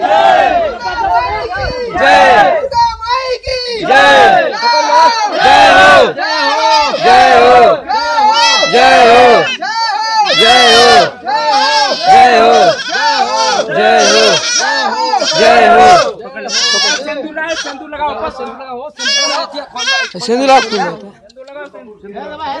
जय जय जय हो जय हो जय हो जय हो जय हो जय हो जय हो सिंधु लगाओ सिंधु लगाओ सिंधु लगाओ सिंधु लगाओ सिंधु लगाओ सिंधु लगाओ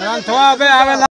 咱走啊，别挨着。